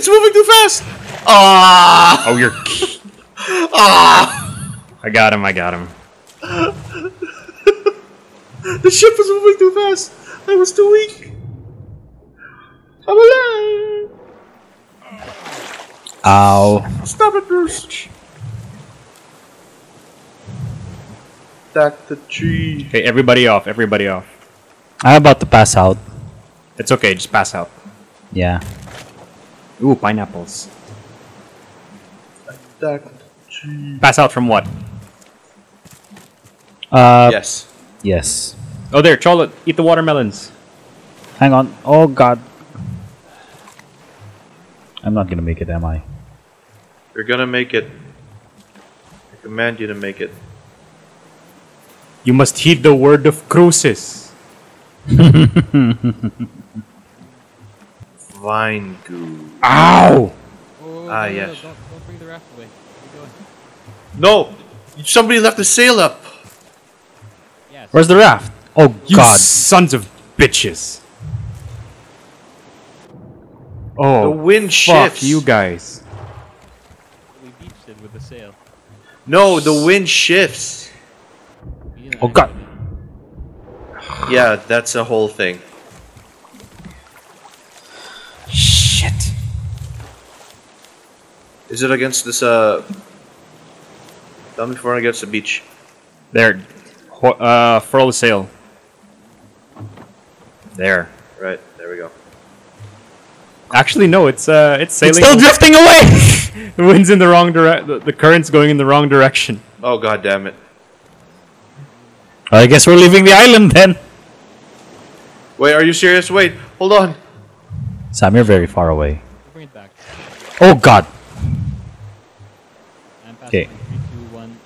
It's moving too fast. Ah! Oh, you're. Ah! I got him. I got him. The ship was moving too fast. I was too weak. I'm alive. Ow. Stop it, Bruce. Attack the tree. Okay, everybody off. Everybody off. I'm about to pass out. It's okay. Just pass out. Yeah. Ooh, pineapples. Attack. Pass out from what? Uh, Yes. yes. Oh, there, Cholo. Eat the watermelons. Hang on. Oh god. I'm not gonna make it, am I? You're gonna make it. I command you to make it. You must heed the word of crucis. Vine goo. Ow! Oh, Ah, no, no, yes. Don't, don't bring the raft away. No! Somebody left the sail up! Yes. Where's the raft? Oh You god. sons of bitches. Oh, the wind fuck shifts. you guys. We beached it with the sail. No, the wind shifts. Oh god. Yeah, that's a whole thing. Shit. Is it against this, uh... Tell me if we're against the beach. There. Ho- uh, furl the sail. There. Right, there we go. Actually, no. It's uh, it's sailing. It's still drifting away! the wind's in the wrong direct. The, the current's going in the wrong direction. Oh god damn it. I guess we're leaving the island then. Wait, are you serious? Wait, hold on. Sam, you're very far away. Bring it back. Oh god. Okay. it in three, two, one.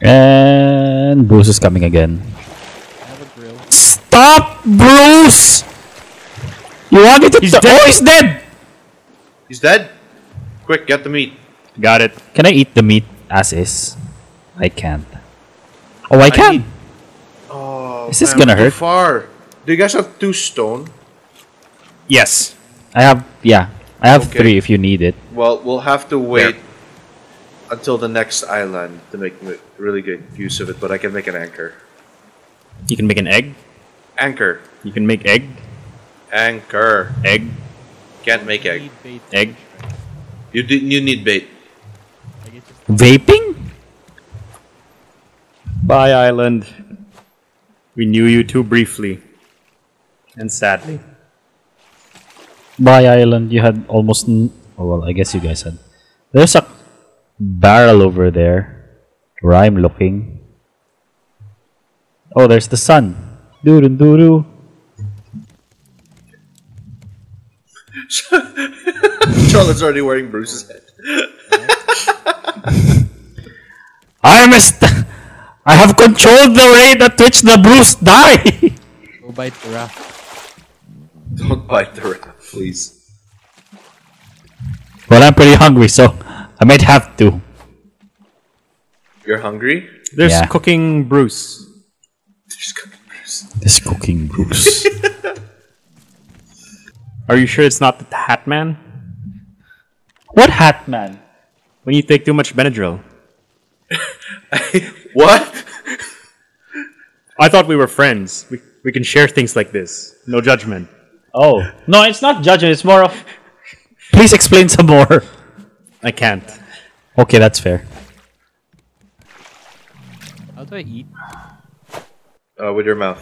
And Bruce is coming again. I have a grill. Stop, Bruce! You wanted to. He's dead. Oh, he's dead! He's dead? Quick, get the meat. Got it. Can I eat the meat as is? I can't. Oh, I I can. need- Oh, Is this man, gonna hurt? far. Do you guys have two stone? Yes. I have. Yeah. I have Okay. three if you need it. Well, we'll have to wait until the next island to make m- really good use of it, but I can make an anchor. You can make an egg. Anchor. You can make egg. Anchor. Egg. Can't make egg. Need bait. Egg. You, d- you need bait. Like it's Vaping? Bye, island. We knew you too briefly. And sadly. Bye Island, you had almost. N- oh, well, I guess you guys had. There's a barrel over there where I'm looking. Oh, there's the sun. Doo doo doo doo. Charlotte's already wearing Bruce's head. I'm a st- I have controlled the rate at which the Bruce die. go bite the raft. Don't bite the rat, please. well, I'm pretty hungry, so I might have to. You're hungry? There's Yeah. cooking Bruce. There's cooking Bruce. This cooking Bruce. Are you sure it's not the Hat Man? what hat man? When you take too much Benadryl. what? I thought we were friends. We, we can share things like this. No judgment. Oh no, it's not judgment. It's more of. Please explain some more. I can't. Okay, that's fair. How do I eat? Uh, with your mouth.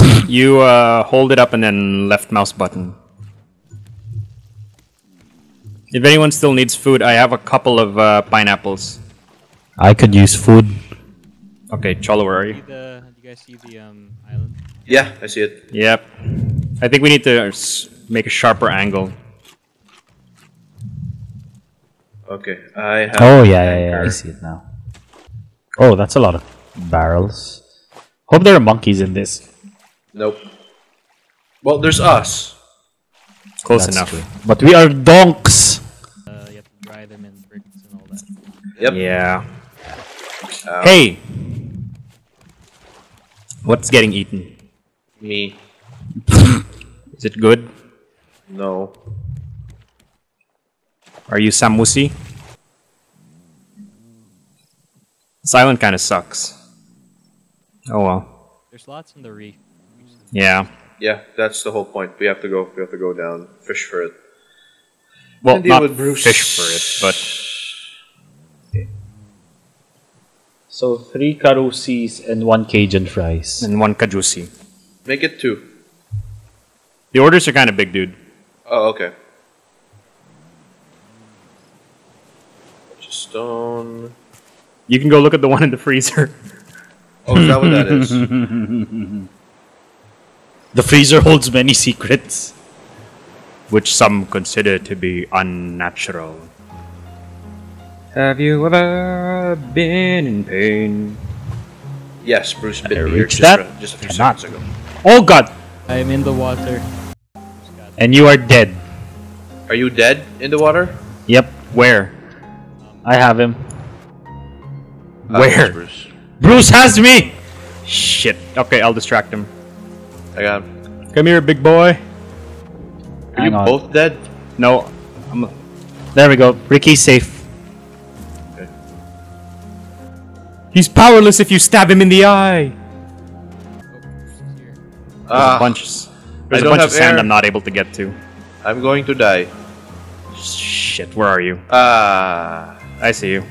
You uh, hold it up and then left mouse button. If anyone still needs food, I have a couple of uh, pineapples. I could use food. Okay, Cholo, where are you? the? Do you guys see the um island? Yeah, I see it. Yep. I think we need to make a sharper angle. Okay, I have. Oh yeah, yeah, yeah. I see it now. Oh, that's a lot of barrels. Hope there are monkeys in this. Nope. Well, there's us. Close That's enough. true. But we are donks. Uh, you have to dry them in bricks and all that. Yep. Yeah. Ow. Hey! What's getting eaten? Me. Is it good? No. Are you Samusi? This island kind of sucks. Oh well. There's lots in the reef. Yeah. Yeah, that's the whole point. We have to go. We have to go down, fish for it. Well, And not with Bruce. fish for it, but So three karusis and one Cajun fries. and one kajusi. Make it two. The orders are kind of big, dude. Oh, okay. Bunch of stone. You can go look at the one in the freezer. Oh, is that what that is? The freezer holds many secrets. which some consider to be unnatural. Have you ever been in pain? Yes, Bruce bit I me here reach just, that? for- just a few Cannot. seconds ago. Oh god! I'm in the water. And you are dead. Are you dead in the water? Yep, Where? I have him. Ah, Where? Bruce. Bruce has me! Shit. Okay, I'll distract him. I got him. Come here, big boy. Are you on. both dead? No, I'm. There we go. Ricky's safe. Okay. He's powerless if you stab him in the eye. There's Ah, a bunch. There's a bunch of sand air. I'm not able to get to. I'm going to die. Shit, where are you? Ah. I see you.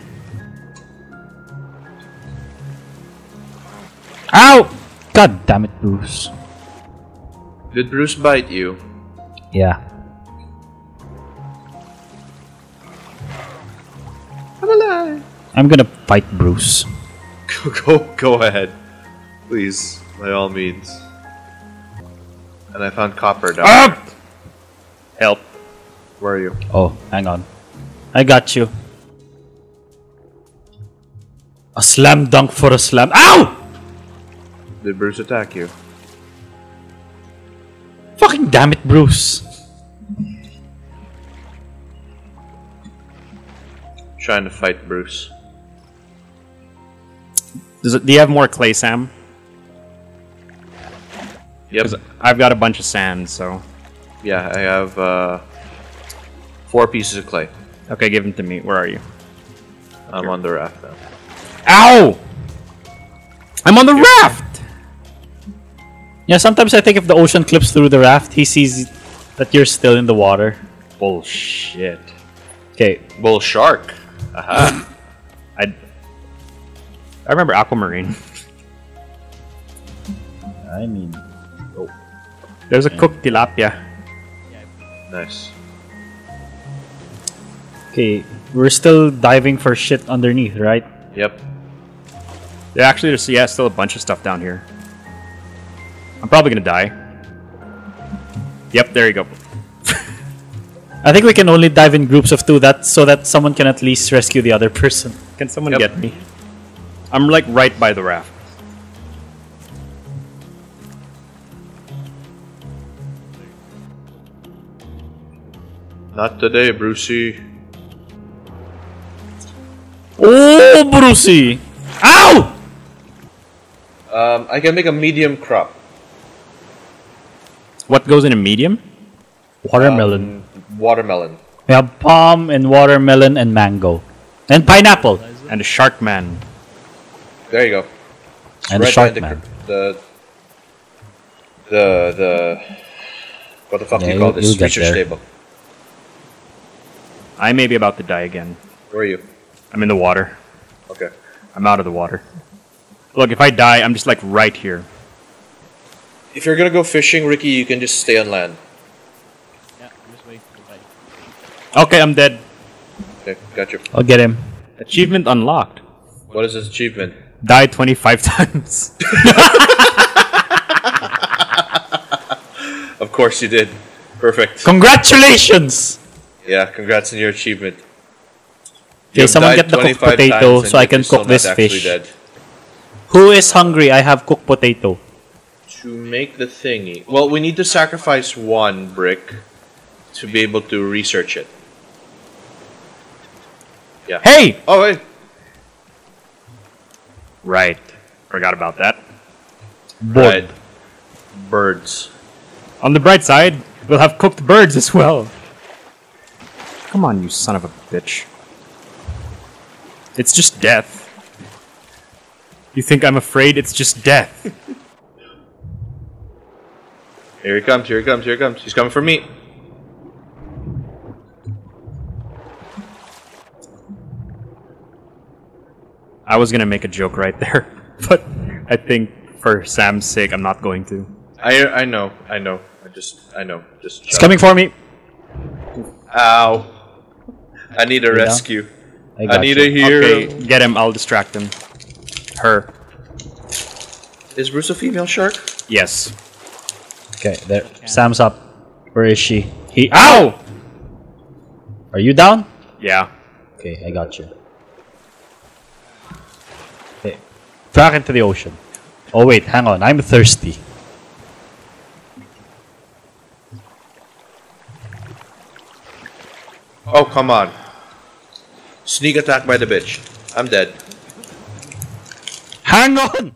Ow! God damn it, Bruce. Did Bruce bite you? Yeah. I'm alive. I'm gonna fight Bruce. Go, go, go ahead. Please, by all means. And I found copper down. Ah! Help. Where are you? Oh, hang on. I got you. A slam dunk for a slam. Ow! Did Bruce attack you? Fucking damn it, Bruce. Trying to fight Bruce. Does it, do you have more clay, Sam? Yep. I've got a bunch of sand, so. Yeah, I have uh, four pieces of clay. Okay, give them to me. Where are you? I'm on the raft now. Ow! I'm on the raft! Yeah, sometimes I think if the ocean clips through the raft, he sees that you're still in the water. Bullshit. Okay, Bull shark. Aha. I. I remember Aquamarine. I mean, There's a cooked tilapia. nice. okay, we're still diving for shit underneath, right? Yep. Yeah, actually, there's yeah, still a bunch of stuff down here. I'm probably gonna die. Yep, there you go. I think we can only dive in groups of two, that so that someone can at least rescue the other person. Can someone Yep. get me? I'm like right by the raft. Not today, Brucey. Oh, Brucey! Ow! Um, I can make a medium crop. What goes in a medium? Watermelon. Um, watermelon. we have palm and watermelon and mango. And pineapple. And a shark man. There you go. It's And a right shark behind man. The, the the the what the fuck do Yeah, you call you'll- this? you'll get Research table. I may be about to die again. Where are you? I'm in the water. Okay. I'm out of the water. Look, if I die, I'm just like right here. If you're gonna go fishing, Ricky, you can just stay on land. Yeah, I'm just waiting for the. Okay, I'm dead. Okay, got you. I'll get him. Achievement unlocked. What is this achievement? Died 25 times. Of course you did. Perfect. Congratulations! Yeah, congrats on your achievement. Okay, You've someone get the cooked potato so I can cook this fish. Dead. Who is hungry? I have cooked potato. To make the thingy, well, we need to sacrifice one brick to be able to research it. Yeah. hey! Oh wait. Right. Forgot about that. Right. Birds. On the bright side, we'll have cooked birds as well. Come on, you son of a bitch. It's just death. You think I'm afraid? It's just death. Here he comes, here he comes, here he comes. He's coming for me. I was gonna make a joke right there, but I think for Sam's sake, I'm not going to. I I know, I know. I just I know. Just He's coming for me. Ow. I need a rescue. I, I need you. a hero. Okay, get him. I'll distract him. Her. Is Bruce a female shark? Yes. Okay, there. Sam's up. Where is she? He. Ow! Are you down? Yeah. Okay, I got you. Okay. Back into the ocean. Oh wait, hang on. I'm thirsty. Oh come on. Sneak attack by the bitch. I'm dead. Hang on!